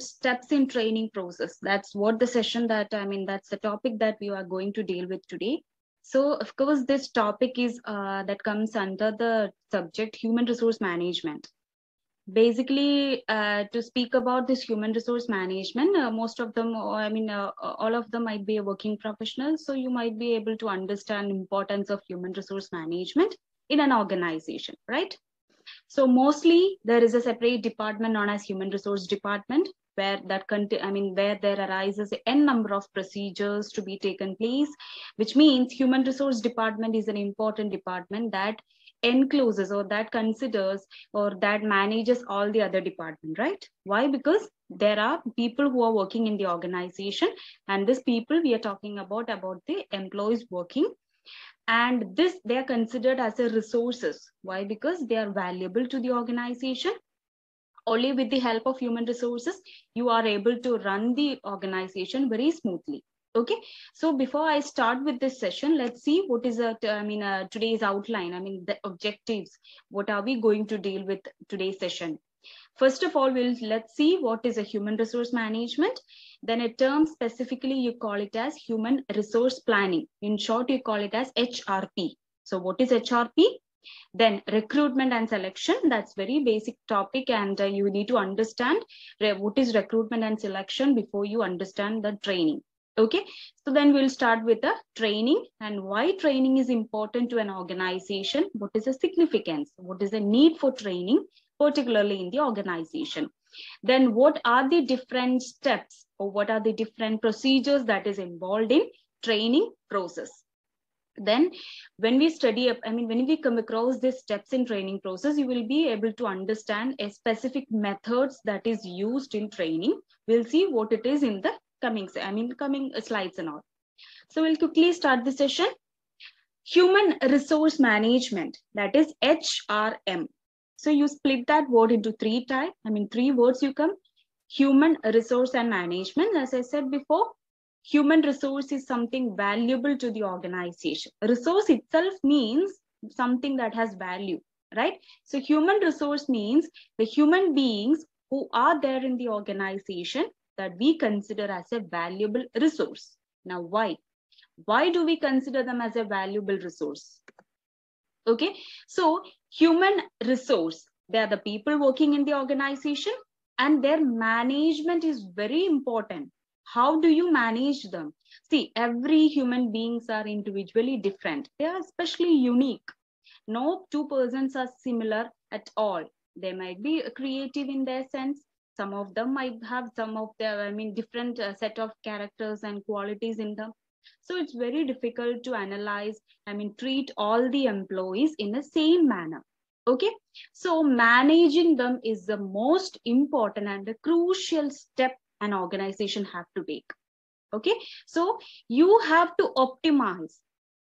about steps in training process. That's what the session that, I mean, that's the topic that we are going to deal with today. So of course, this topic is uh, that comes under the subject human resource management. Basically, uh, to speak about this human resource management, uh, most of them, I mean, uh, all of them might be a working professional. So you might be able to understand importance of human resource management in an organization, right? So mostly there is a separate department known as human resource department where that I mean where there arises n number of procedures to be taken place, which means human resource department is an important department that encloses or that considers or that manages all the other department, right? Why? Because there are people who are working in the organization and these people we are talking about about the employees working and this they are considered as a resources why because they are valuable to the organization only with the help of human resources you are able to run the organization very smoothly okay so before i start with this session let's see what is a, i mean today's outline i mean the objectives what are we going to deal with today's session first of all we'll let's see what is a human resource management then a term specifically, you call it as human resource planning. In short, you call it as HRP. So what is HRP? Then recruitment and selection, that's very basic topic and uh, you need to understand what is recruitment and selection before you understand the training. Okay, so then we'll start with the training and why training is important to an organization. What is the significance? What is the need for training, particularly in the organization? Then what are the different steps or what are the different procedures that is involved in training process? Then when we study, I mean, when we come across these steps in training process, you will be able to understand a specific methods that is used in training. We'll see what it is in the coming, I mean, coming slides and all. So we'll quickly start the session. Human resource management, that is HRM. So you split that word into three type. I mean, three words you come. Human resource and management. As I said before, human resource is something valuable to the organization. Resource itself means something that has value, right? So human resource means the human beings who are there in the organization that we consider as a valuable resource. Now, why? Why do we consider them as a valuable resource? Okay, so human resource, they are the people working in the organization and their management is very important. How do you manage them? See, every human beings are individually different. They are especially unique. No two persons are similar at all. They might be creative in their sense. Some of them might have some of their, I mean, different uh, set of characters and qualities in them. So it's very difficult to analyze, I mean, treat all the employees in the same manner. Okay, so managing them is the most important and the crucial step an organization have to take. Okay, so you have to optimize.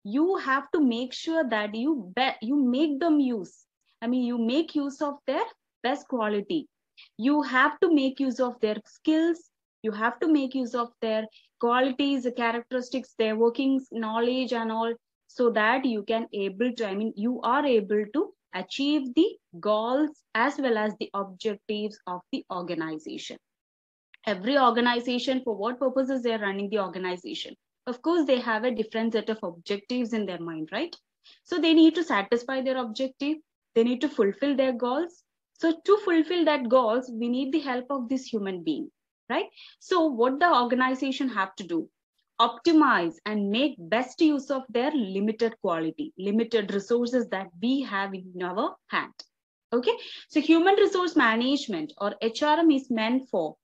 You have to make sure that you you make them use. I mean, you make use of their best quality. You have to make use of their skills, you have to make use of their qualities characteristics their workings knowledge and all so that you can able to i mean you are able to achieve the goals as well as the objectives of the organization every organization for what purposes they're running the organization of course they have a different set of objectives in their mind right so they need to satisfy their objective they need to fulfill their goals so to fulfill that goals we need the help of this human being right? So what the organization have to do? Optimize and make best use of their limited quality, limited resources that we have in our hand. Okay, so human resource management or HRM is meant for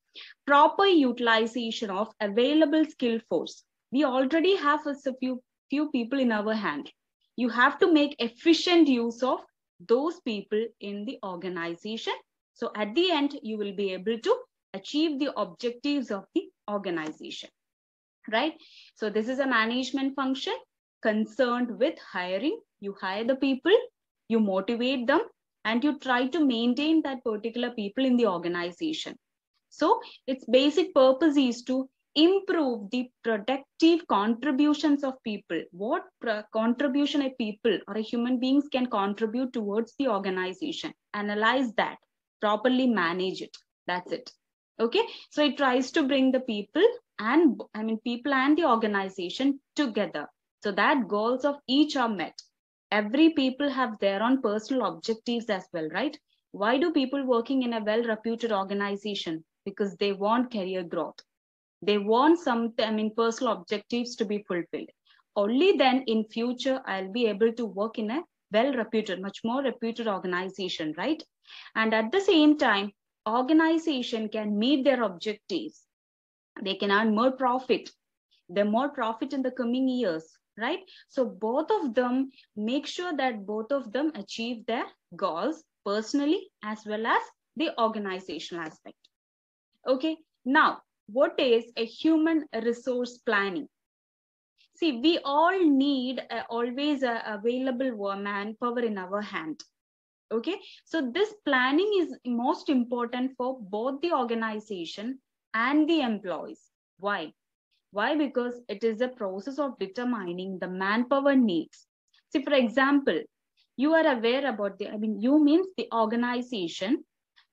proper utilization of available skill force. We already have a few, few people in our hand. You have to make efficient use of those people in the organization. So at the end, you will be able to achieve the objectives of the organization, right? So this is a management function concerned with hiring. You hire the people, you motivate them, and you try to maintain that particular people in the organization. So its basic purpose is to improve the productive contributions of people. What contribution a people or a human beings can contribute towards the organization. Analyze that, properly manage it. That's it Okay, so it tries to bring the people and I mean people and the organization together so that goals of each are met. Every people have their own personal objectives as well, right? Why do people working in a well-reputed organization? Because they want career growth. They want some, I mean, personal objectives to be fulfilled. Only then in future, I'll be able to work in a well-reputed, much more reputed organization, right? And at the same time, organization can meet their objectives. They can earn more profit. The more profit in the coming years, right? So both of them make sure that both of them achieve their goals personally as well as the organizational aspect. Okay, now what is a human resource planning? See, we all need uh, always a available manpower in our hand. Okay. So this planning is most important for both the organization and the employees. Why? Why? Because it is a process of determining the manpower needs. See for example you are aware about the i mean you means the organization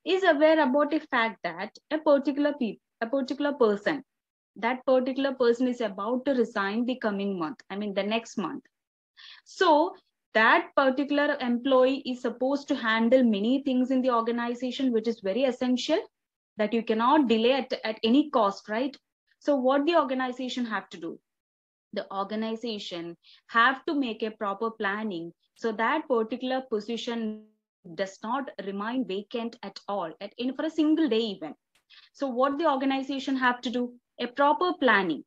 is aware about the fact that a particular people a particular person that particular person is about to resign the coming month i mean the next month so that particular employee is supposed to handle many things in the organization, which is very essential that you cannot delay at, at any cost, right? So what the organization have to do? The organization have to make a proper planning so that particular position does not remain vacant at all, at in for a single day even. So what the organization have to do? A proper planning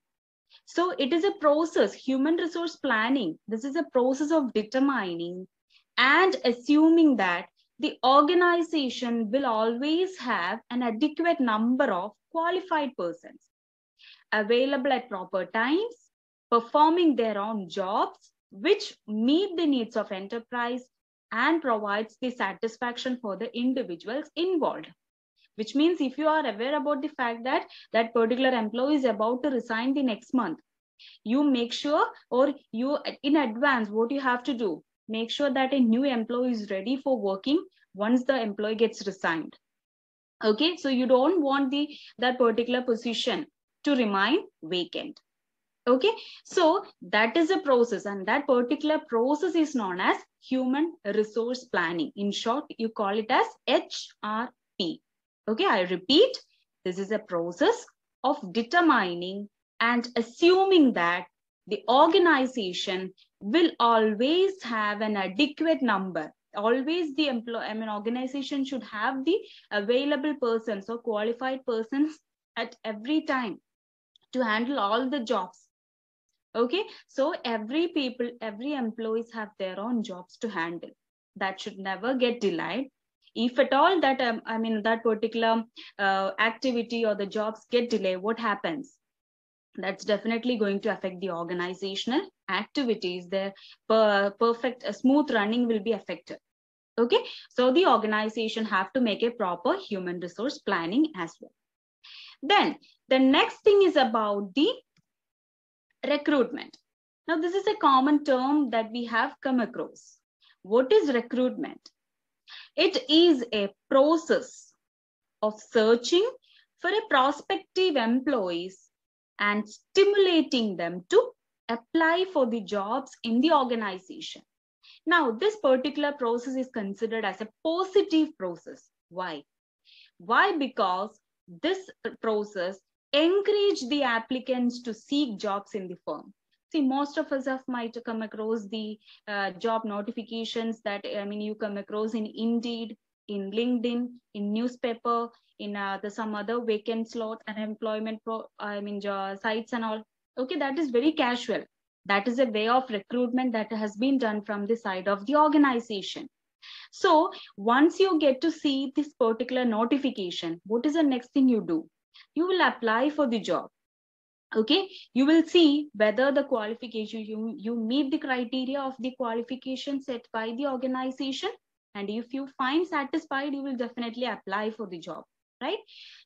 so it is a process, human resource planning. This is a process of determining and assuming that the organization will always have an adequate number of qualified persons available at proper times, performing their own jobs, which meet the needs of enterprise and provides the satisfaction for the individuals involved. Which means if you are aware about the fact that that particular employee is about to resign the next month you make sure or you in advance what you have to do make sure that a new employee is ready for working once the employee gets resigned. Okay so you don't want the that particular position to remain vacant okay so that is a process and that particular process is known as human resource planning in short you call it as hrp Okay, I repeat, this is a process of determining and assuming that the organization will always have an adequate number. Always the employee, I mean, organization should have the available persons or qualified persons at every time to handle all the jobs. Okay, so every people, every employees have their own jobs to handle. That should never get delayed. If at all that um, i mean that particular uh, activity or the jobs get delayed what happens? That's definitely going to affect the organizational activities. The per perfect a smooth running will be affected. Okay? So the organization have to make a proper human resource planning as well. Then the next thing is about the recruitment now this is a common term that we have come across what is recruitment it is a process of searching for a prospective employees and stimulating them to apply for the jobs in the organization. Now, this particular process is considered as a positive process. Why? Why? Because this process encourage the applicants to seek jobs in the firm. See most of us have might come across the uh, job notifications that i mean you come across in indeed in linkedin in newspaper in uh, the some other vacant slot and employment pro i mean sites and all. Okay that is very casual. That is a way of recruitment that has been done from the side of the organization. So once you get to see this particular notification what is the next thing you do you will apply for the job. Okay? You will see whether the qualification you you meet the criteria of the qualification set by the organization. And if you find satisfied you will definitely apply for the job right?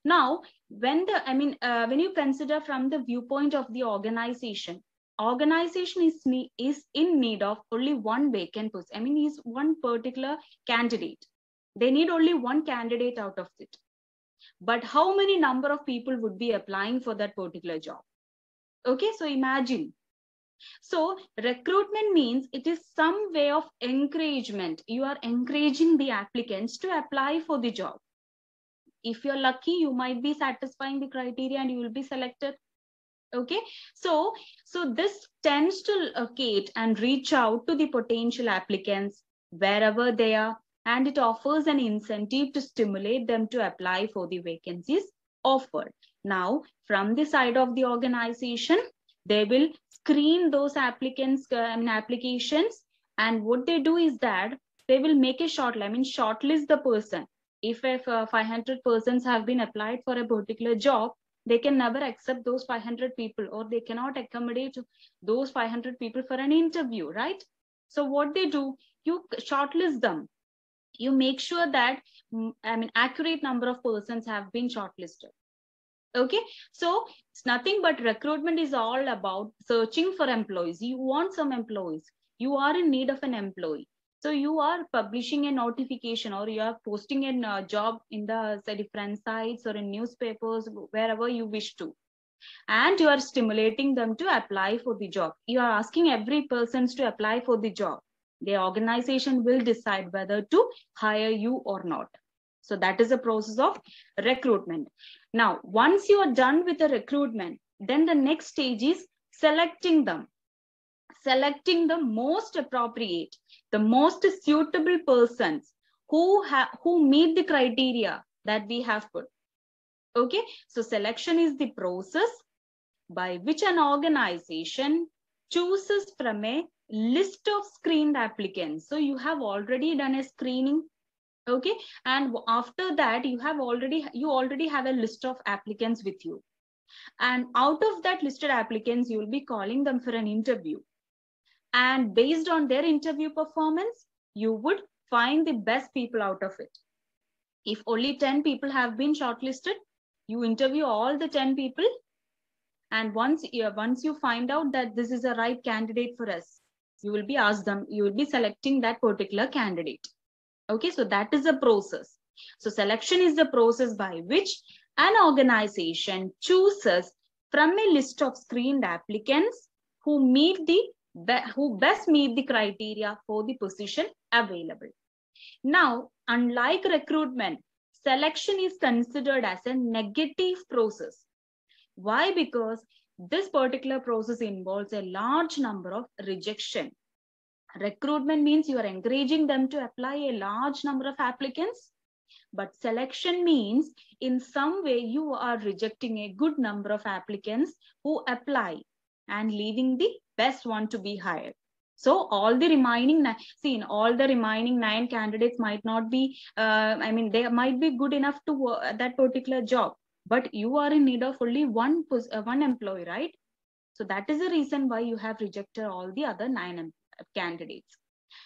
Now when the i mean uh, when you consider from the viewpoint of the organization organization is me is in need of only one vacant i mean is one particular candidate. They need only one candidate out of it but how many number of people would be applying for that particular job? Okay so imagine. So recruitment means it is some way of encouragement. You are encouraging the applicants to apply for the job. If you're lucky you might be satisfying the criteria and you will be selected. Okay so so this tends to locate and reach out to the potential applicants wherever they are and it offers an incentive to stimulate them to apply for the vacancies offered. Now from the side of the organization they will screen those applicants uh, I mean, applications. And what they do is that they will make a short I mean shortlist the person. If, if uh, 500 persons have been applied for a particular job they can never accept those 500 people or they cannot accommodate those 500 people for an interview right? So what they do you shortlist them you make sure that mm, i mean accurate number of persons have been shortlisted okay so it's nothing but recruitment is all about searching for employees you want some employees you are in need of an employee so you are publishing a notification or you are posting a uh, job in the say, different sites or in newspapers, wherever you wish to. And you are stimulating them to apply for the job. You are asking every person to apply for the job. The organization will decide whether to hire you or not. So that is the process of recruitment. Now, once you are done with the recruitment, then the next stage is selecting them selecting the most appropriate, the most suitable persons who have who meet the criteria that we have put. Okay, so selection is the process by which an organization chooses from a list of screened applicants. So you have already done a screening okay? And after that you have already you already have a list of applicants with you. And out of that listed applicants you will be calling them for an interview. And based on their interview performance you would find the best people out of it. If only 10 people have been shortlisted you interview all the 10 people. And once you, once you find out that this is a right candidate for us you will be asked them you will be selecting that particular candidate okay so that is a process so selection is the process by which an organization chooses from a list of screened applicants who meet the who best meet the criteria for the position available. Now, unlike recruitment, selection is considered as a negative process. Why? Because this particular process involves a large number of rejection. Recruitment means you are encouraging them to apply a large number of applicants. But selection means in some way you are rejecting a good number of applicants who apply and leaving the best one to be hired. So all the remaining, see, all the remaining nine candidates might not be, uh, I mean, they might be good enough to work that particular job, but you are in need of only one, uh, one employee, right? So that is the reason why you have rejected all the other nine candidates.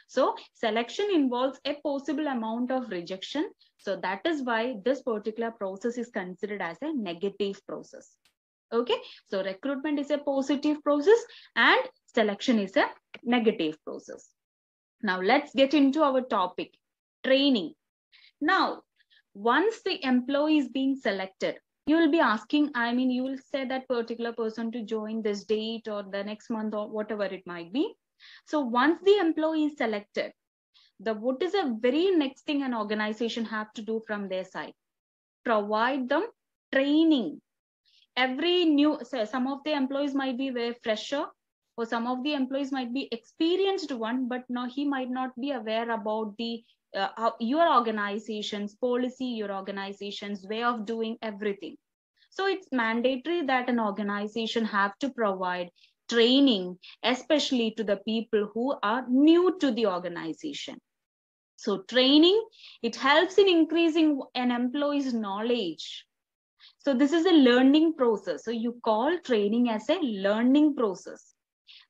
So selection involves a possible amount of rejection. So that is why this particular process is considered as a negative process okay so recruitment is a positive process and selection is a negative process now let's get into our topic training now once the employee is being selected you will be asking i mean you will say that particular person to join this date or the next month or whatever it might be. So once the employee is selected the what is the very next thing an organization have to do from their side? Provide them training. Every new so some of the employees might be very fresher or some of the employees might be experienced one but no he might not be aware about the uh, your organization's policy your organization's way of doing everything. So it's mandatory that an organization have to provide training especially to the people who are new to the organization. So training it helps in increasing an employee's knowledge. So this is a learning process. So you call training as a learning process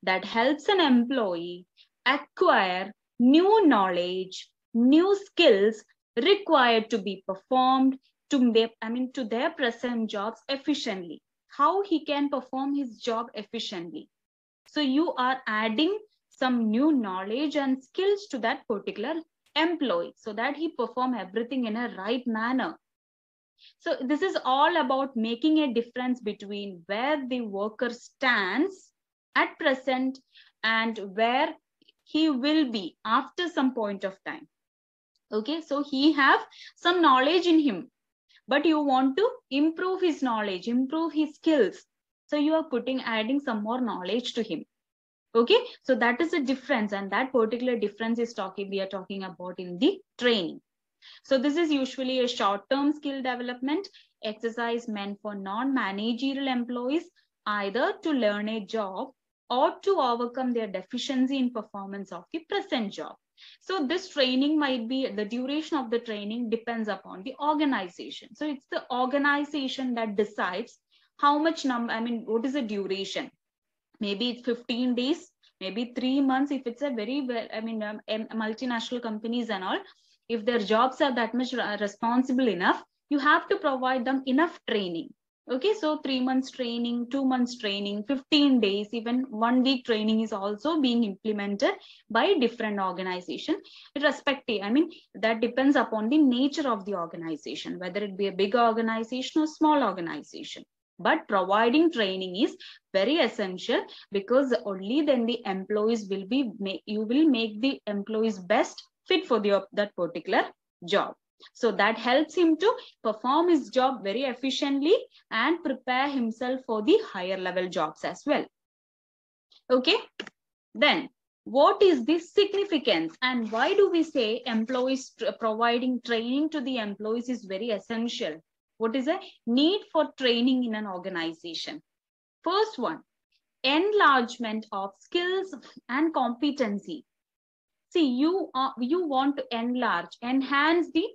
that helps an employee acquire new knowledge, new skills required to be performed to their, I mean, to their present jobs efficiently. How he can perform his job efficiently. So you are adding some new knowledge and skills to that particular employee so that he perform everything in a right manner So this is all about making a difference between where the worker stands at present and where he will be after some point of time. Okay, so he have some knowledge in him, but you want to improve his knowledge, improve his skills. So you are putting, adding some more knowledge to him. Okay, so that is the difference and that particular difference is talking, we are talking about in the training. So this is usually a short-term skill development exercise meant for non-managerial employees, either to learn a job or to overcome their deficiency in performance of the present job. So this training might be, the duration of the training depends upon the organization. So it's the organization that decides how much number, I mean, what is the duration? Maybe it's 15 days, maybe three months. If it's a very, well, I mean, um, multinational companies and all, if their jobs are that much responsible enough, you have to provide them enough training okay so three months training two months training 15 days even one week training is also being implemented by different organization irrespective i mean that depends upon the nature of the organization whether it be a big organization or small organization. But providing training is very essential because only then the employees will be you will make the employees best fit for the that particular job so that helps him to perform his job very efficiently and prepare himself for the higher level jobs as well. Okay, then what is the significance and why do we say employees providing training to the employees is very essential? What is a need for training in an organization? First one, enlargement of skills and competency. See, you, you want to enlarge, enhance the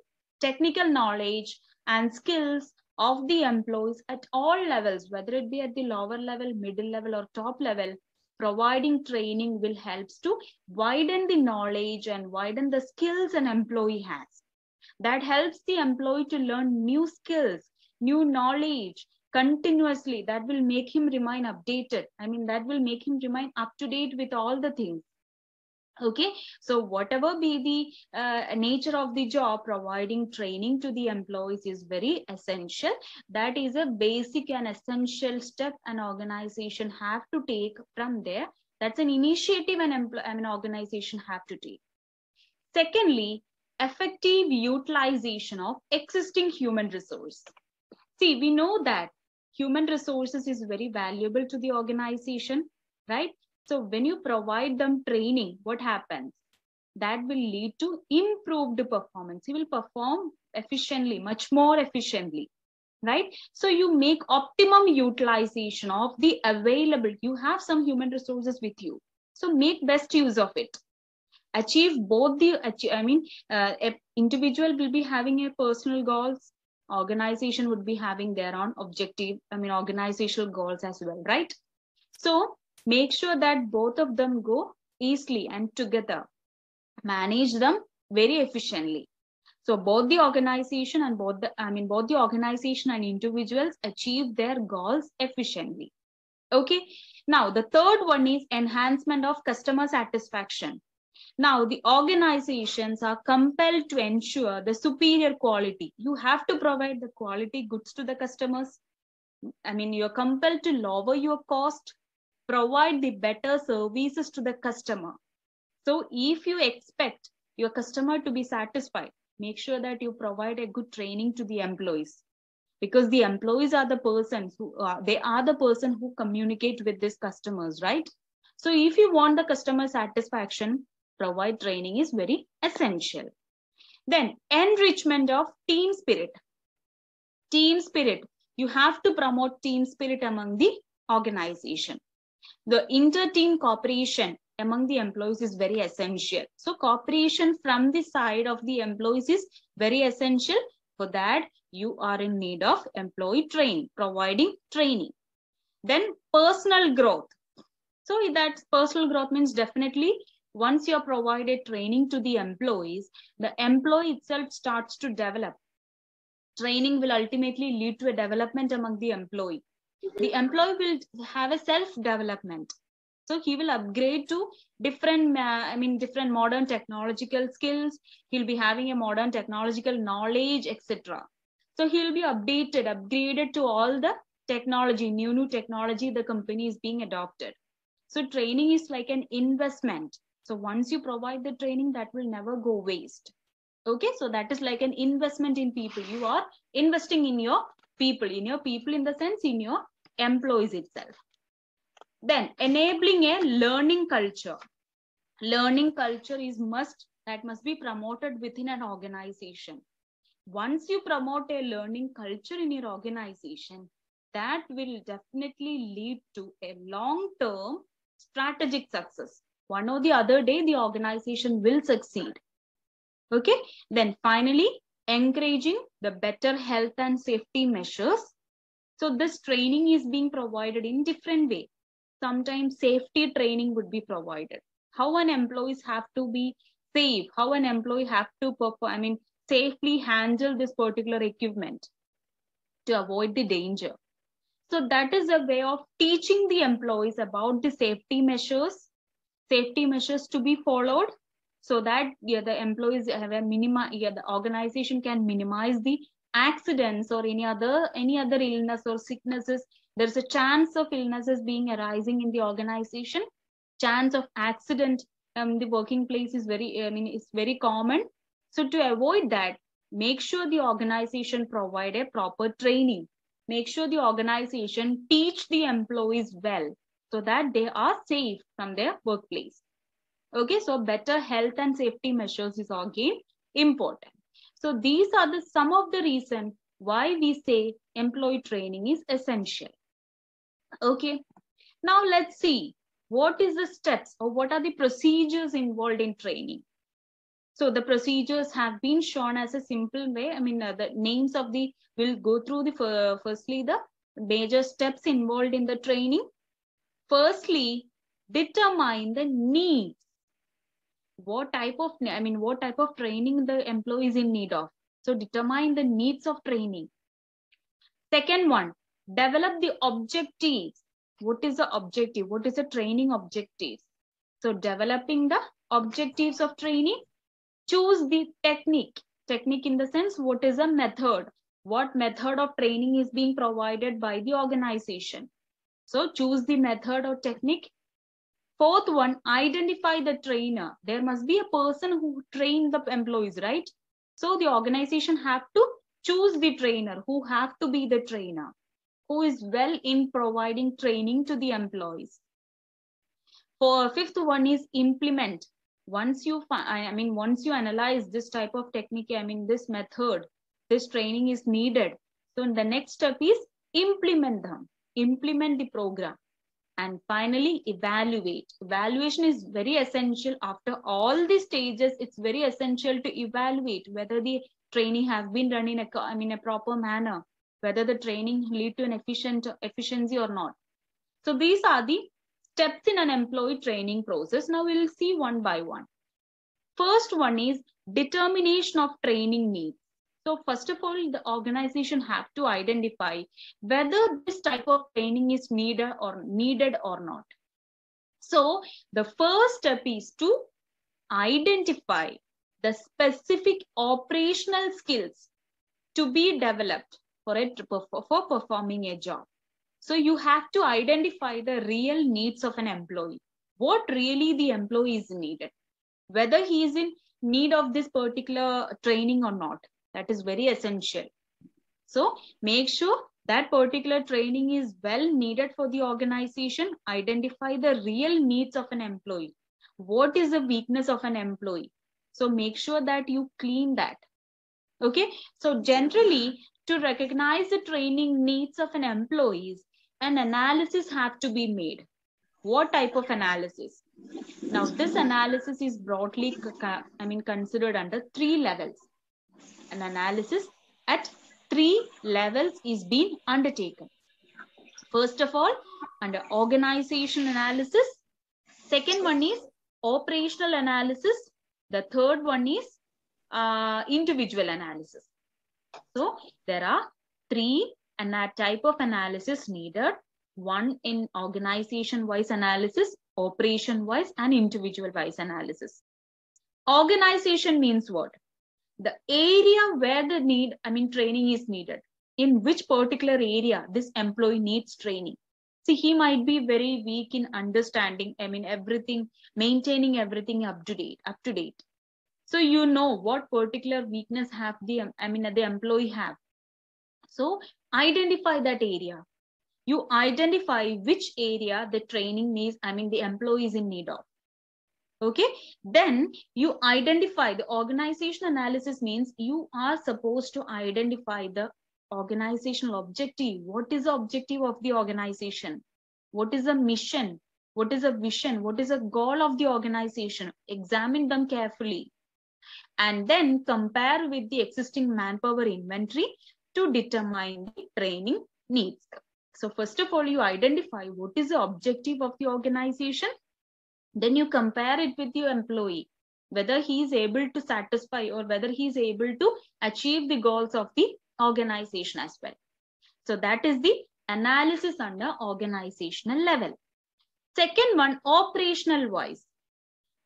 technical knowledge and skills of the employees at all levels, whether it be at the lower level, middle level, or top level, providing training will helps to widen the knowledge and widen the skills an employee has. That helps the employee to learn new skills, new knowledge continuously. That will make him remain updated. I mean, that will make him remain up to date with all the things okay so whatever be the uh, nature of the job providing training to the employees is very essential. That is a basic and essential step an organization have to take from there. That's an initiative an, an organization have to take. Secondly effective utilization of existing human resource. See we know that human resources is very valuable to the organization right so when you provide them training, what happens? That will lead to improved performance. You will perform efficiently, much more efficiently, right? So you make optimum utilization of the available. You have some human resources with you. So make best use of it. Achieve both the, I mean, uh, individual will be having a personal goals, organization would be having their own objective, I mean, organizational goals as well, right? So make sure that both of them go easily and together. Manage them very efficiently. So both the organization and both the i mean both the organization and individuals achieve their goals efficiently. Okay? Now the third one is enhancement of customer satisfaction. Now the organizations are compelled to ensure the superior quality. You have to provide the quality goods to the customers. I mean you're compelled to lower your cost provide the better services to the customer. So if you expect your customer to be satisfied, make sure that you provide a good training to the employees because the employees are the persons who uh, they are the person who communicate with these customers, right? So if you want the customer satisfaction, provide training is very essential. Then enrichment of team spirit. Team spirit. You have to promote team spirit among the organization the inter-team cooperation among the employees is very essential. So cooperation from the side of the employees is very essential. For that, you are in need of employee training, providing training. Then personal growth. So that personal growth means definitely once you're provided training to the employees, the employee itself starts to develop. Training will ultimately lead to a development among the employee the employee will have a self development so he will upgrade to different uh, i mean different modern technological skills he'll be having a modern technological knowledge etc So he'll be updated, upgraded to all the technology, new, new technology the company is being adopted. So training is like an investment. So once you provide the training, that will never go waste. Okay, so that is like an investment in people. You are investing in your people, in your people in the sense in your employees itself. Then enabling a learning culture. Learning culture is must that must be promoted within an organization. Once you promote a learning culture in your organization, that will definitely lead to a long-term strategic success. One or the other day, the organization will succeed. Okay. Then finally, encouraging the better health and safety measures. So this training is being provided in different way. Sometimes safety training would be provided. How an employees have to be safe, how an employee have to perform, I mean, safely handle this particular equipment to avoid the danger. So that is a way of teaching the employees about the safety measures, safety measures to be followed so that yeah, the employees have a minima, yeah, the organization can minimize the accidents or any other any other illness or sicknesses. There's a chance of illnesses being arising in the organization. Chance of accident um, the working place is very, I mean, it's very common. So to avoid that, make sure the organization provide a proper training make sure the organization teach the employees well so that they are safe from their workplace. Okay, so better health and safety measures is again important. So these are the some of the reasons why we say employee training is essential. Okay, now let's see what is the steps or what are the procedures involved in training. So the procedures have been shown as a simple way. I mean, uh, the names of the, we'll go through the, uh, firstly, the major steps involved in the training. Firstly, determine the needs. What type of, I mean, what type of training the employee is in need of. So determine the needs of training. Second one, develop the objectives. What is the objective? What is the training objectives? So developing the objectives of training choose the technique technique in the sense what is a method what method of training is being provided by the organization so choose the method or technique fourth one identify the trainer. There must be a person who train the employees right? So the organization have to choose the trainer who have to be the trainer who is well in providing training to the employees. For fifth one is implement. Once you i mean once you analyze this type of technique i mean this method this training is needed. So the next step is implement them implement the program and finally evaluate evaluation is very essential after all these stages it's very essential to evaluate whether the training has been done in a i mean a proper manner whether the training lead to an efficient efficiency or not so these are the steps in an employee training process. Now we'll see one by one. First one is determination of training needs. So first of all, the organization have to identify whether this type of training is needed or needed or not. So the first step is to identify the specific operational skills to be developed for, it, for performing a job. So you have to identify the real needs of an employee. What really the employee is needed. Whether he is in need of this particular training or not. That is very essential. So make sure that particular training is well needed for the organization. Identify the real needs of an employee. What is the weakness of an employee? So make sure that you clean that. Okay. So generally, to recognize the training needs of an employees, an analysis have to be made. What type of analysis? Now, this analysis is broadly, I mean, considered under three levels. An analysis at three levels is being undertaken. First of all, under organization analysis. Second one is operational analysis. The third one is uh, individual analysis. So there are three and that type of analysis needed one in organization wise analysis operation wise and individual wise analysis organization means what the area where the need, I mean, training is needed. In which particular area this employee needs training. See, he might be very weak in understanding, I mean, everything, maintaining everything up to date, up to date. So you know what particular weakness have the, I mean, the employee have. So identify that area. You identify which area the training needs, I mean, the employee is in need of okay? Then you identify the organization analysis means you are supposed to identify the organizational objective. What is the objective of the organization? What is the mission? What is a vision? What is a goal of the organization? Examine them carefully. And then compare with the existing manpower inventory to determine the training needs. So first of all you identify what is the objective of the organization then you compare it with your employee whether he is able to satisfy or whether he is able to achieve the goals of the organization as well. So that is the analysis under organizational level. Second one operational wise.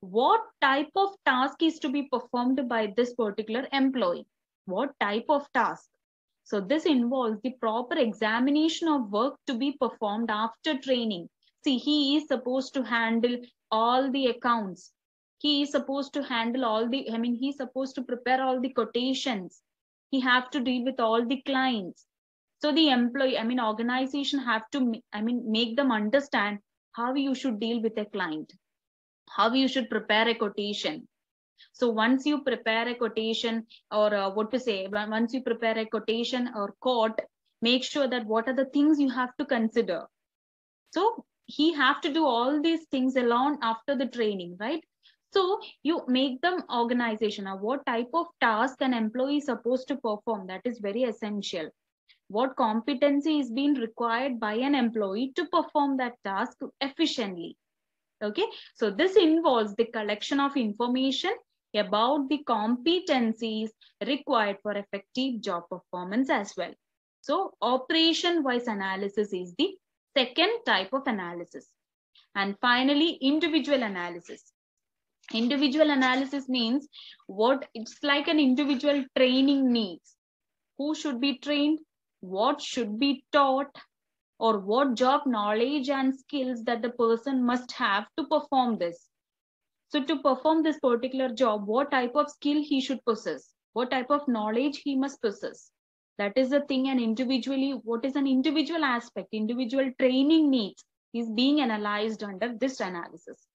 What type of task is to be performed by this particular employee? What type of task? So this involves the proper examination of work to be performed after training. See he is supposed to handle all the accounts. He is supposed to handle all the, I mean, he's supposed to prepare all the quotations. He have to deal with all the clients. So the employee, I mean, organization have to, I mean, make them understand how you should deal with a client, how you should prepare a quotation. So once you prepare a quotation or uh, what to say, once you prepare a quotation or quote, make sure that what are the things you have to consider. So he have to do all these things alone after the training right? So you make them organization. Now what type of task an employee is supposed to perform that is very essential. What competency is being required by an employee to perform that task efficiently okay? So this involves the collection of information about the competencies required for effective job performance as well. So operation wise analysis is the second type of analysis. And finally, individual analysis. Individual analysis means what it's like an individual training needs. Who should be trained? What should be taught? Or what job knowledge and skills that the person must have to perform this. So to perform this particular job, what type of skill he should possess? What type of knowledge he must possess? That is the thing and individually what is an individual aspect? Individual training needs is being analyzed under this analysis.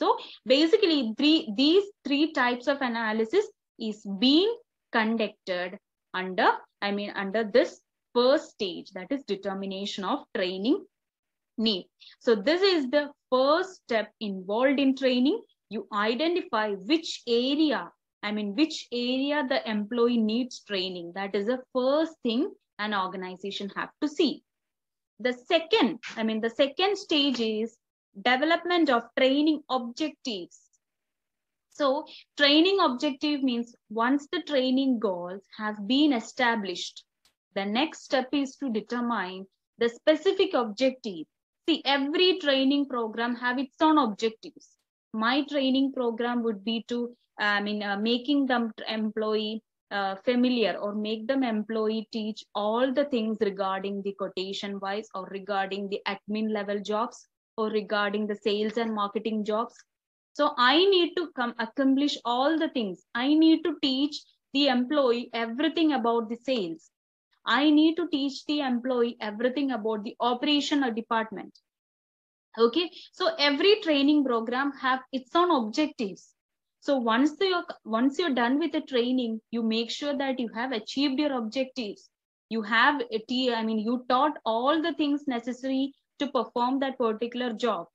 So basically three these three types of analysis is being conducted under i mean under this first stage that is determination of training need. So this is the first step involved in training. You identify which area I mean, which area the employee needs training. That is the first thing an organization have to see. The second, I mean, the second stage is development of training objectives. So training objective means once the training goals have been established, the next step is to determine the specific objective. See, every training program have its own objectives. My training program would be to I mean, uh, making them employee uh, familiar or make them employee teach all the things regarding the quotation wise or regarding the admin level jobs or regarding the sales and marketing jobs. So I need to come accomplish all the things. I need to teach the employee everything about the sales. I need to teach the employee everything about the operational department. Okay, so every training program have its own objectives so once you're once you're done with the training, you make sure that you have achieved your objectives. You have a t i mean, you taught all the things necessary to perform that particular job.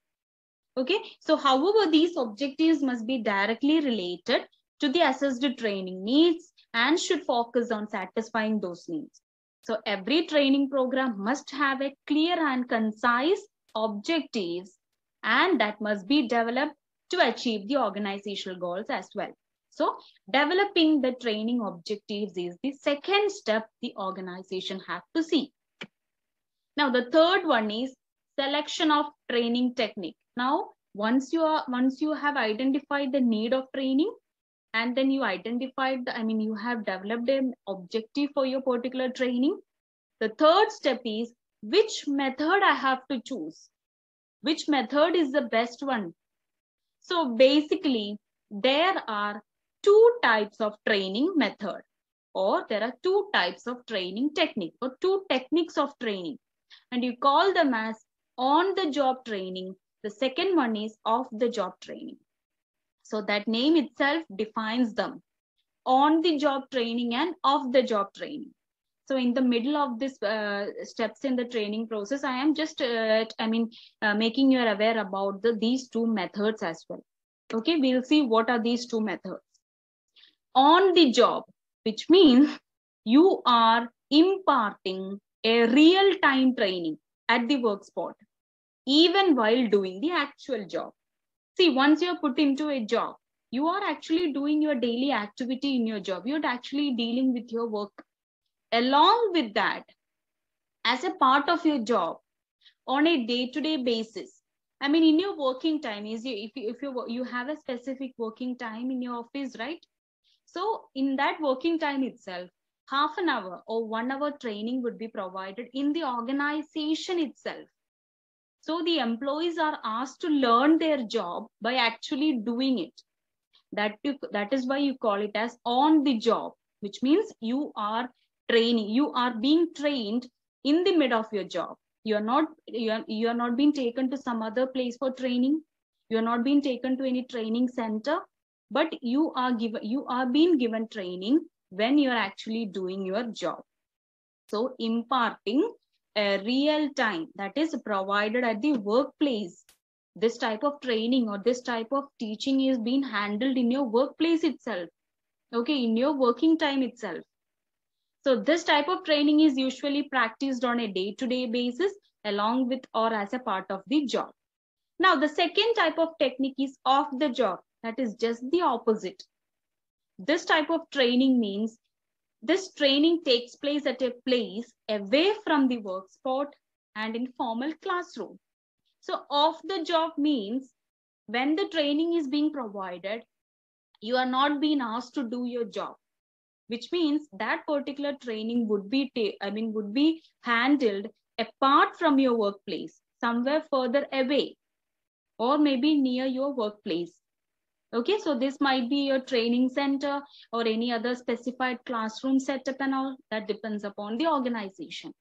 Okay. So however, these objectives must be directly related to the assessed training needs and should focus on satisfying those needs. So every training program must have a clear and concise objectives and that must be developed to achieve the organizational goals as well. So developing the training objectives is the second step the organization have to see. Now the third one is selection of training technique. Now once you are once you have identified the need of training, and then you identified the, i mean you have developed an objective for your particular training the third step is which method i have to choose which method is the best one so basically there are two types of training method or there are two types of training technique. Or two techniques of training. And you call them as on the job training. The second one is off the job training. So that name itself defines them. On the job training and off the job training. So in the middle of this uh, steps in the training process, I am just, uh, I mean, uh, making you aware about the, these two methods as well. Okay, we'll see what are these two methods. On the job, which means you are imparting a real-time training at the work spot, even while doing the actual job. See, once you're put into a job, you are actually doing your daily activity in your job. You're actually dealing with your work. Along with that, as a part of your job, on a day-to-day basis, I mean, in your working time, is you, if you, if you you have a specific working time in your office, right? So in that working time itself, half an hour or one hour training would be provided in the organization itself so the employees are asked to learn their job by actually doing it. That, you, that is why you call it as on the job, which means you are training, you are being trained in the mid of your job. You are not you are, you are not being taken to some other place for training. You are not being taken to any training center, but you are given you are being given training when you are actually doing your job. So imparting a real time that is provided at the workplace this type of training or this type of teaching is being handled in your workplace itself okay in your working time itself so this type of training is usually practiced on a day-to-day -day basis along with or as a part of the job. Now the second type of technique is off the job. That is just the opposite. This type of training means this training takes place at a place away from the work spot and in formal classroom. So off the job means when the training is being provided, you are not being asked to do your job, which means that particular training would be, I mean, would be handled apart from your workplace, somewhere further away, or maybe near your workplace. Okay, so this might be your training center or any other specified classroom setup and all that depends upon the organization.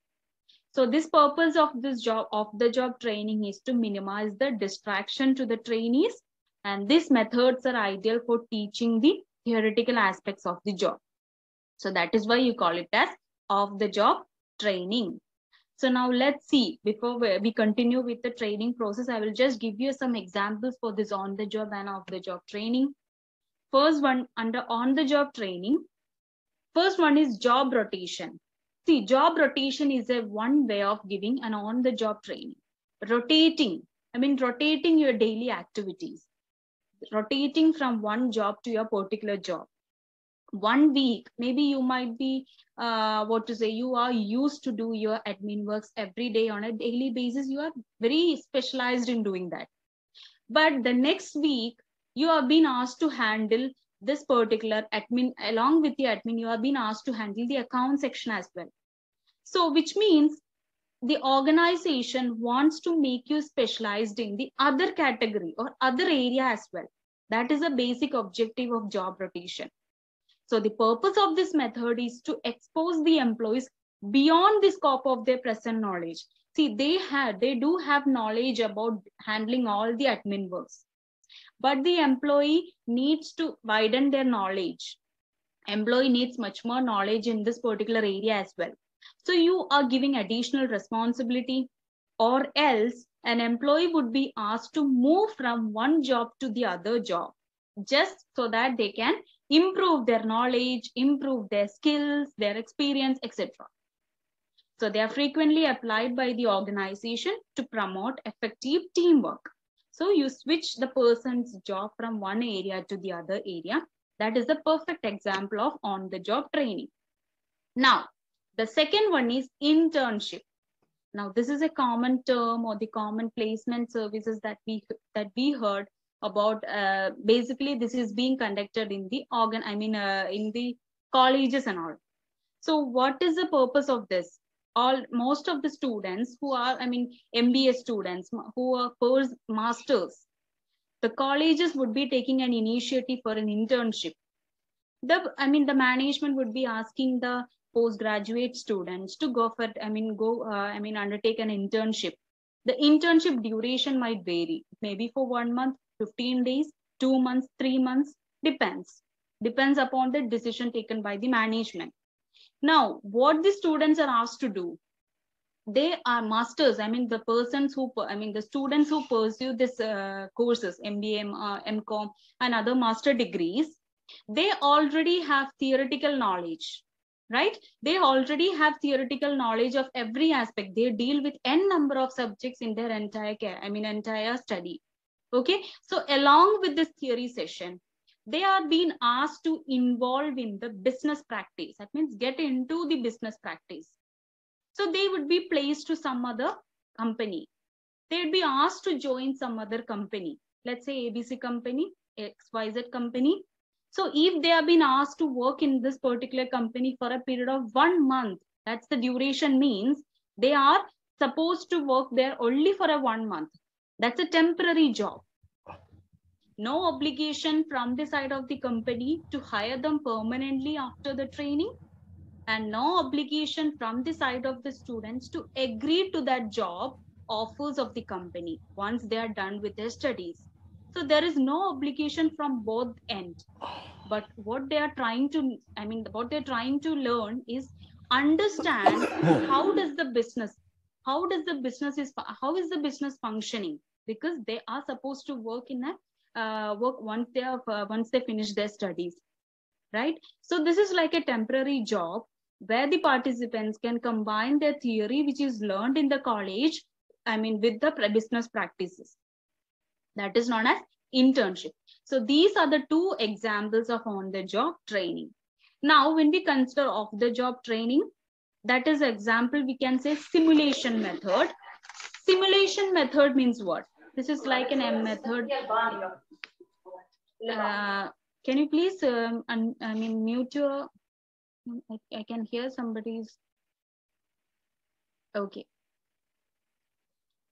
So this purpose of this job of the job training is to minimize the distraction to the trainees and these methods are ideal for teaching the theoretical aspects of the job. So that is why you call it as off the job training. So now let's see, before we continue with the training process, I will just give you some examples for this on the job and off the job training. First one under on the job training. First one is job rotation. See, job rotation is a one way of giving an on the job training. Rotating, I mean, rotating your daily activities, rotating from one job to your particular job one week maybe you might be uh, what to say you are used to do your admin works every day on a daily basis. You are very specialized in doing that. But the next week you are being asked to handle this particular admin along with the admin you are being asked to handle the account section as well. So which means the organization wants to make you specialized in the other category or other area as well. That is a basic objective of job rotation so the purpose of this method is to expose the employees beyond the scope of their present knowledge. See, they have, they do have knowledge about handling all the admin works, but the employee needs to widen their knowledge. Employee needs much more knowledge in this particular area as well. So you are giving additional responsibility or else an employee would be asked to move from one job to the other job just so that they can improve their knowledge, improve their skills, their experience, etc. So they are frequently applied by the organization to promote effective teamwork. So you switch the person's job from one area to the other area. That is the perfect example of on-the-job training. Now, the second one is internship. Now, this is a common term or the common placement services that we that we heard about uh, basically this is being conducted in the organ i mean uh, in the colleges and all. So what is the purpose of this? All most of the students who are i mean mba students who are first masters the colleges would be taking an initiative for an internship. The i mean the management would be asking the postgraduate students to go for i mean go uh, i mean undertake an internship. The internship duration might vary maybe for one month 15 days, two months, three months, depends. Depends upon the decision taken by the management. Now, what the students are asked to do, they are masters. I mean, the persons who, I mean, the students who pursue this uh, courses, MBA, uh, MCOM, and other master degrees, they already have theoretical knowledge right they already have theoretical knowledge of every aspect they deal with n number of subjects in their entire care i mean entire study Okay, so along with this theory session, they are being asked to involve in the business practice. That means get into the business practice. So they would be placed to some other company. They would be asked to join some other company. Let's say ABC company, XYZ company. So if they have been asked to work in this particular company for a period of one month, that's the duration means they are supposed to work there only for a one month. That's a temporary job. No obligation from the side of the company to hire them permanently after the training and no obligation from the side of the students to agree to that job offers of the company once they are done with their studies. So there is no obligation from both ends. But what they are trying to, I mean, what they're trying to learn is understand how does the business, how does the business is, how is the business functioning? Because they are supposed to work in a uh, work once they have uh, once they finish their studies right? So this is like a temporary job where the participants can combine their theory which is learned in the college i mean with the business practices. That is known as internship. So these are the two examples of on the job training. Now when we consider off the job training that is example we can say simulation method. Simulation method means what? This is like an M method. Uh, can you please, um, I mean, mute your, I, I can hear somebody's, okay.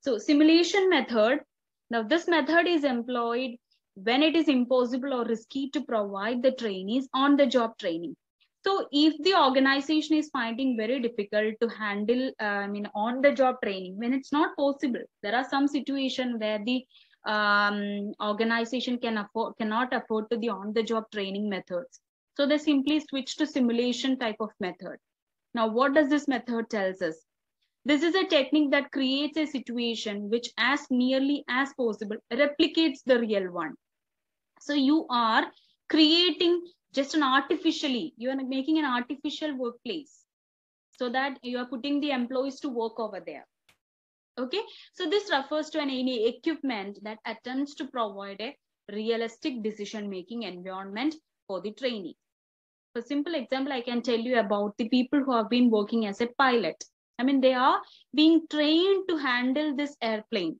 So simulation method, now this method is employed when it is impossible or risky to provide the trainees on the job training. So if the organization is finding very difficult to handle, uh, I mean, on the job training, when it's not possible, there are some situation where the um, organization can afford, cannot afford to the on the job training methods. So they simply switch to simulation type of method. Now, what does this method tells us? This is a technique that creates a situation which as nearly as possible replicates the real one. So you are creating just an artificially, you are making an artificial workplace so that you are putting the employees to work over there. Okay, so this refers to an any equipment that attempts to provide a realistic decision-making environment for the trainee. For simple example, I can tell you about the people who have been working as a pilot. I mean, they are being trained to handle this airplane.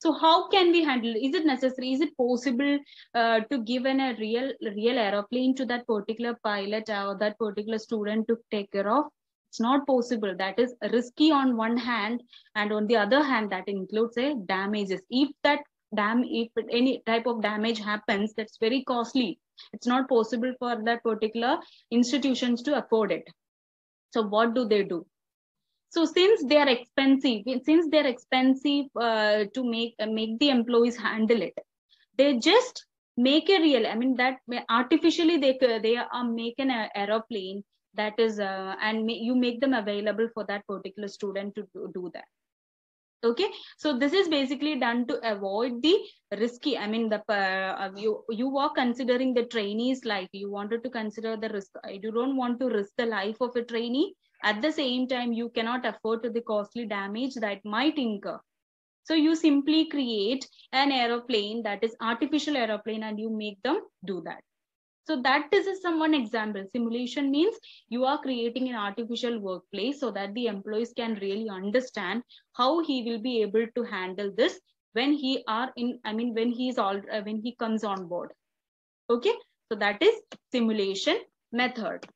So how can we handle is it necessary? Is it possible uh, to give an, a real real aeroplane to that particular pilot or that particular student to take care of it's not possible. That is risky on one hand and on the other hand that includes a damages. If that dam if any type of damage happens that's very costly. It's not possible for that particular institutions to afford it. So what do they do? So since they are expensive, since they're expensive uh, to make uh, make the employees handle it, they just make a real. I mean that artificially they they are making an aeroplane that is uh, and you make them available for that particular student to do, do that. Okay? So this is basically done to avoid the risky i mean the uh, you you are considering the trainees life. You wanted to consider the risk. You don't want to risk the life of a trainee. At the same time, you cannot afford the costly damage that might incur. So you simply create an aeroplane that is artificial aeroplane and you make them do that. So that is some one example. Simulation means you are creating an artificial workplace so that the employees can really understand how he will be able to handle this when he are in i mean when he is all uh, when he comes on board. Okay? So that is simulation method.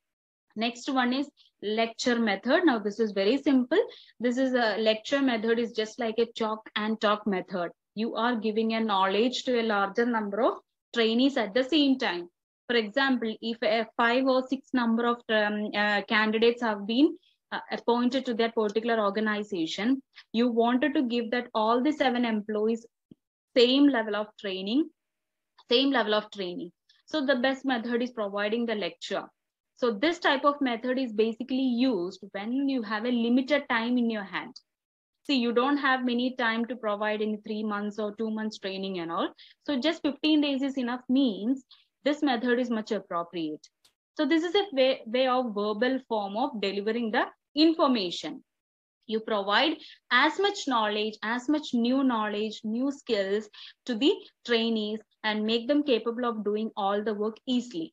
Next one is lecture method. Now this is very simple. This is a lecture method is just like a chalk and talk method. You are giving a knowledge to a larger number of trainees at the same time for example if a five or six number of um, uh, candidates have been uh, appointed to that particular organization you wanted to give that all the seven employees same level of training same level of training. So the best method is providing the lecture. So this type of method is basically used when you have a limited time in your hand. See you don't have many time to provide in three months or two months training and all. So just 15 days is enough means this method is much appropriate. So this is a way, way of verbal form of delivering the information. You provide as much knowledge as much new knowledge new skills to the trainees and make them capable of doing all the work easily.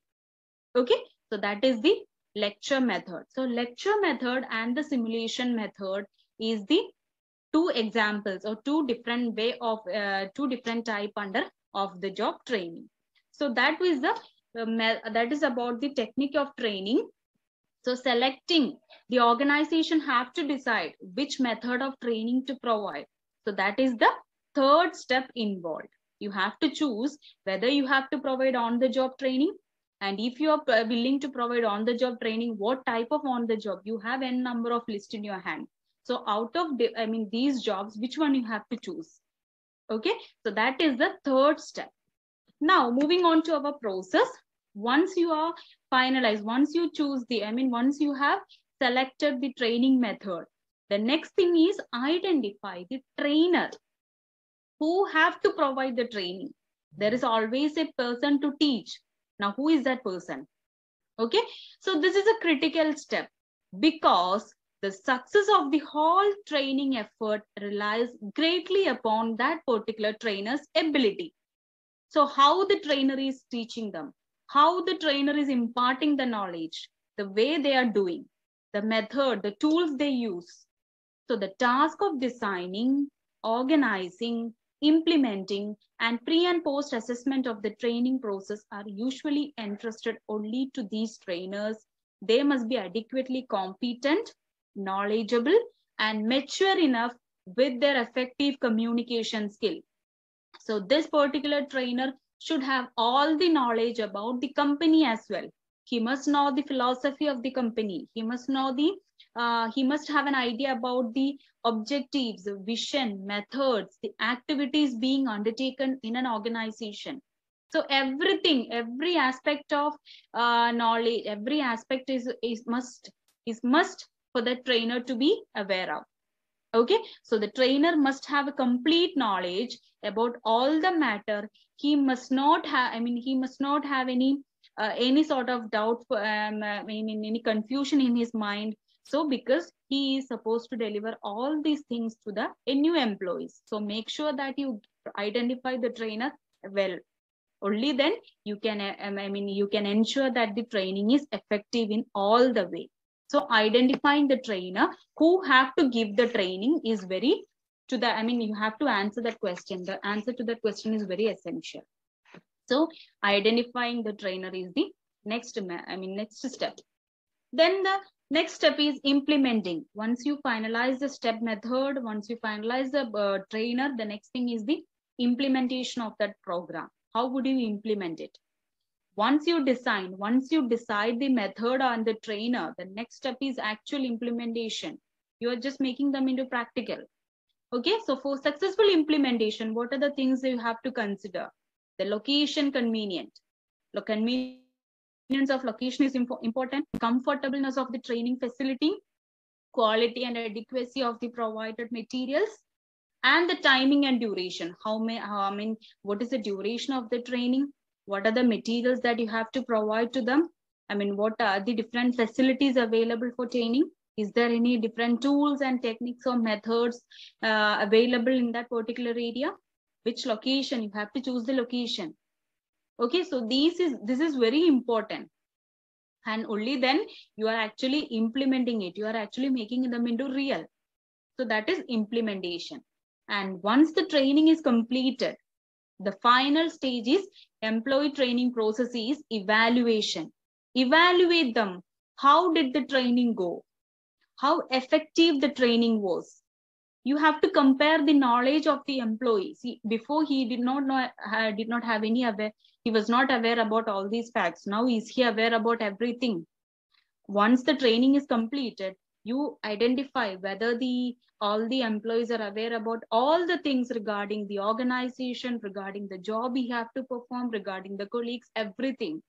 Okay? So that is the lecture method. So lecture method and the simulation method is the two examples or two different way of uh, two different type under of the job training so that was the uh, that is about the technique of training so selecting the organization have to decide which method of training to provide. So that is the third step involved. You have to choose whether you have to provide on the job training. And if you are willing to provide on the job training, what type of on the job you have n number of list in your hand. So out of, the, I mean, these jobs, which one you have to choose? Okay, so that is the third step. Now moving on to our process. Once you are finalized once you choose the i mean once you have selected the training method the next thing is identify the trainer who have to provide the training. There is always a person to teach. Now who is that person? Okay? So this is a critical step because the success of the whole training effort relies greatly upon that particular trainer's ability so how the trainer is teaching them how the trainer is imparting the knowledge, the way they are doing, the method, the tools they use. So the task of designing, organizing, implementing, and pre and post assessment of the training process are usually entrusted only to these trainers. They must be adequately competent, knowledgeable, and mature enough with their effective communication skill. So this particular trainer should have all the knowledge about the company as well. He must know the philosophy of the company. He must know the, uh, he must have an idea about the objectives, vision, methods, the activities being undertaken in an organization. So everything, every aspect of uh, knowledge, every aspect is, is must, is must for the trainer to be aware of okay? So the trainer must have a complete knowledge about all the matter. He must not have i mean he must not have any uh, any sort of doubt um, i mean any confusion in his mind. So because he is supposed to deliver all these things to the new employees. So make sure that you identify the trainer well. Only then you can um, i mean you can ensure that the training is effective in all the way so identifying the trainer who have to give the training is very to the, I mean, you have to answer that question. The answer to that question is very essential. So identifying the trainer is the next, I mean, next step. Then the next step is implementing. Once you finalize the step method, once you finalize the uh, trainer, the next thing is the implementation of that program. How would you implement it? Once you design, once you decide the method and the trainer, the next step is actual implementation. You are just making them into practical. Okay, so for successful implementation, what are the things you have to consider? The location convenient. The convenience of location is important. Comfortableness of the training facility, quality and adequacy of the provided materials, and the timing and duration. How may, I mean, what is the duration of the training? What are the materials that you have to provide to them? I mean what are the different facilities available for training? Is there any different tools and techniques or methods uh, available in that particular area? Which location? You have to choose the location. Okay so this is this is very important. And only then you are actually implementing it. You are actually making them into real. So that is implementation. And once the training is completed, the final stage is employee training process is evaluation. Evaluate them. How did the training go? How effective the training was? You have to compare the knowledge of the employee. See, before he did not know, uh, did not have any aware, he was not aware about all these facts. Now is he aware about everything? Once the training is completed, you identify whether the all the employees are aware about all the things regarding the organization, regarding the job he have to perform, regarding the colleagues, everything.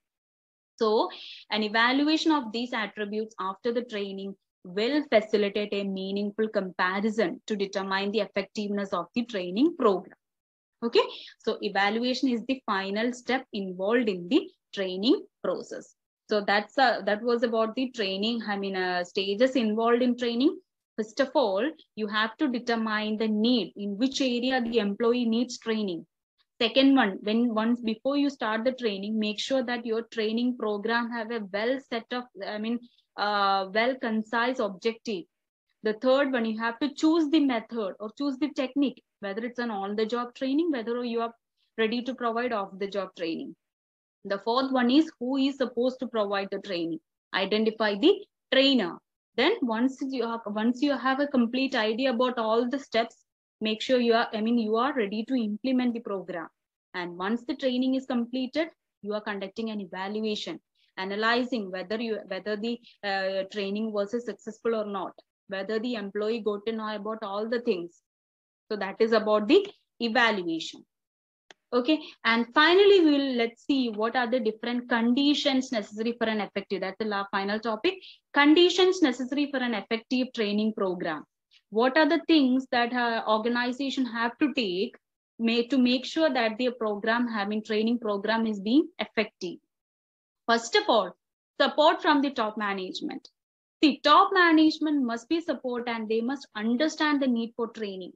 So an evaluation of these attributes after the training will facilitate a meaningful comparison to determine the effectiveness of the training program. Okay, so evaluation is the final step involved in the training process. So that's uh, that was about the training. I mean, uh, stages involved in training. First of all, you have to determine the need in which area the employee needs training. Second one, when once before you start the training, make sure that your training program have a well set of, I mean, uh, well concise objective. The third one, you have to choose the method or choose the technique, whether it's an on-the-job training, whether you are ready to provide off-the-job training. The fourth one is who is supposed to provide the training. Identify the trainer. Then once you have once you have a complete idea about all the steps, make sure you are, I mean, you are ready to implement the program. And once the training is completed, you are conducting an evaluation, analyzing whether you whether the uh, training was successful or not, whether the employee got to know about all the things. So that is about the evaluation. Okay, and finally, we will let's see what are the different conditions necessary for an effective. That's the last final topic. Conditions necessary for an effective training program. What are the things that uh, organization have to take may, to make sure that their program, having training program, is being effective? First of all, support from the top management. The top management must be support and they must understand the need for training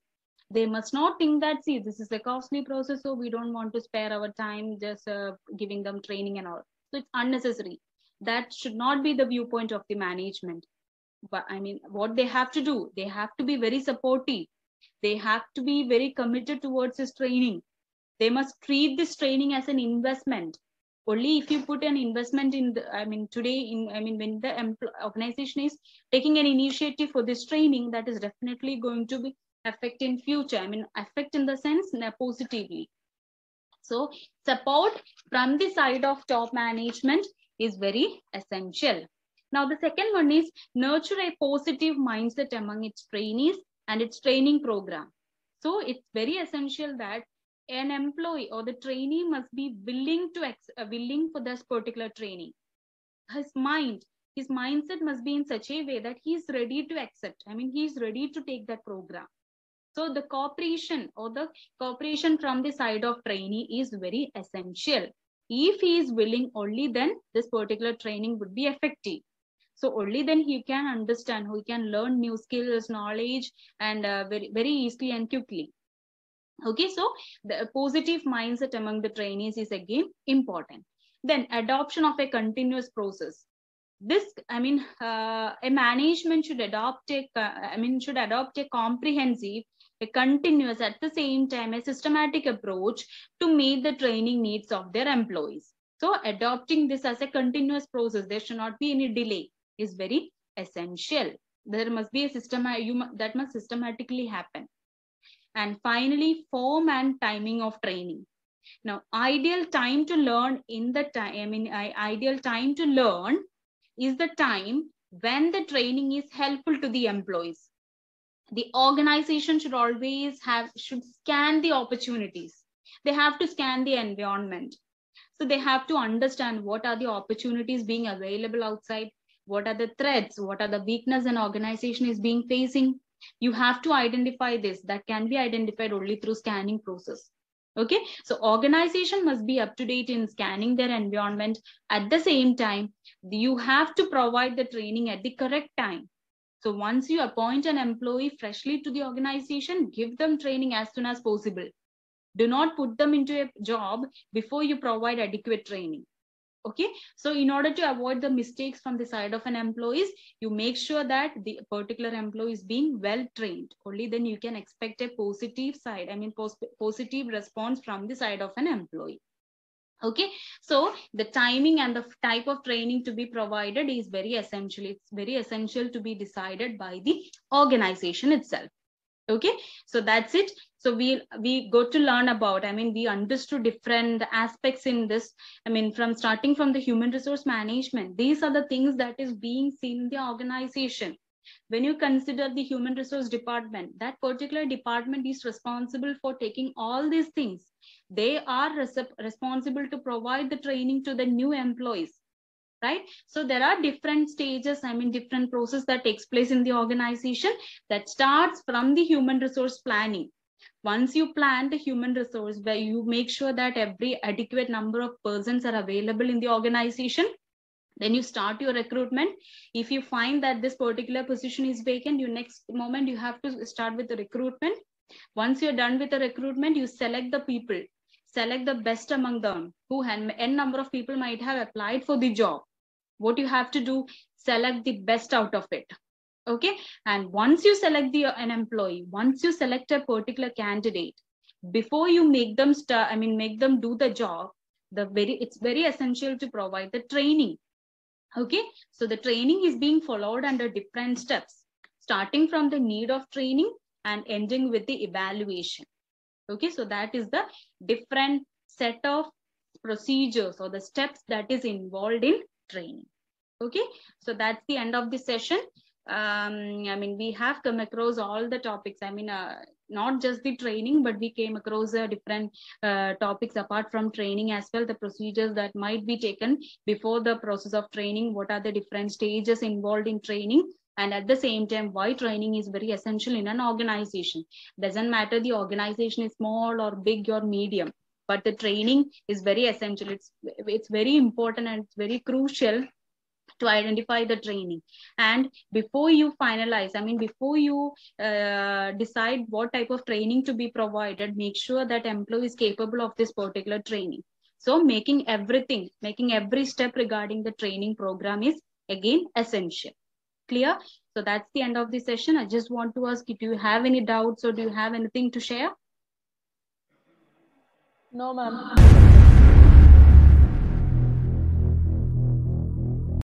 they must not think that see this is a costly process so we don't want to spare our time just uh, giving them training and all. So it's unnecessary. That should not be the viewpoint of the management. But i mean what they have to do they have to be very supportive. They have to be very committed towards this training. They must treat this training as an investment. Only if you put an investment in the, i mean today in i mean when the organization is taking an initiative for this training that is definitely going to be affect in future i mean affect in the sense positively. So support from the side of top management is very essential. Now the second one is nurture a positive mindset among its trainees and its training program. So it's very essential that an employee or the trainee must be willing to uh, willing for this particular training. His mind his mindset must be in such a way that he's ready to accept i mean he's ready to take that program so the cooperation or the cooperation from the side of trainee is very essential. If he is willing, only then this particular training would be effective. So only then he can understand, he can learn new skills, knowledge, and uh, very, very easily and quickly. Okay, so the positive mindset among the trainees is again important. Then adoption of a continuous process this i mean uh, a management should adopt a uh, i mean should adopt a comprehensive a continuous at the same time a systematic approach to meet the training needs of their employees. So adopting this as a continuous process there should not be any delay is very essential. There must be a system you, that must systematically happen. And finally form and timing of training. Now ideal time to learn in the time i mean ideal time to learn is the time when the training is helpful to the employees the organization should always have should scan the opportunities. They have to scan the environment. So they have to understand what are the opportunities being available outside what are the threats what are the weakness an organization is being facing. You have to identify this. That can be identified only through scanning process. Okay? So organization must be up to date in scanning their environment. At the same time you have to provide the training at the correct time so once you appoint an employee freshly to the organization, give them training as soon as possible. Do not put them into a job before you provide adequate training. okay so in order to avoid the mistakes from the side of an employees you make sure that the particular employee is being well trained only then you can expect a positive side i mean positive response from the side of an employee okay? So the timing and the type of training to be provided is very essential. It's very essential to be decided by the organization itself. Okay? So that's it. So we we got to learn about i mean we understood different aspects in this. I mean from starting from the human resource management these are the things that is being seen in the organization. When you consider the human resource department that particular department is responsible for taking all these things they are res- responsible to provide the training to the new employees right? So there are different stages i mean different process that takes place in the organization that starts from the human resource planning. Once you plan the human resource where you make sure that every adequate number of persons are available in the organization then you start your recruitment. If you find that this particular position is vacant you next moment you have to start with the recruitment once you're done with the recruitment you select the people. Select the best among them who n number of people might have applied for the job. What you have to do select the best out of it. Okay? And once you select the an employee once you select a particular candidate before you make them start i mean make them do the job the very it's very essential to provide the training. Okay? So the training is being followed under different steps. Starting from the need of training and ending with the evaluation. Okay so that is the different set of procedures or the steps that is involved in training. Okay so that's the end of the session. Um i mean we have come across all the topics. I mean uh, not just the training but we came across uh, different uh, topics apart from training as well the procedures that might be taken before the process of training. What are the different stages involved in training and at the same time why training is very essential in an organization. Doesn't matter the organization is small or big or medium but the training is very essential. It's it's very important and it's very crucial to identify the training. And before you finalize i mean before you uh, decide what type of training to be provided make sure that employee is capable of this particular training. So making everything making every step regarding the training program is again essential Clear? So that's the end of the session. I just want to ask, do you have any doubts or do you have anything to share? No, ma'am.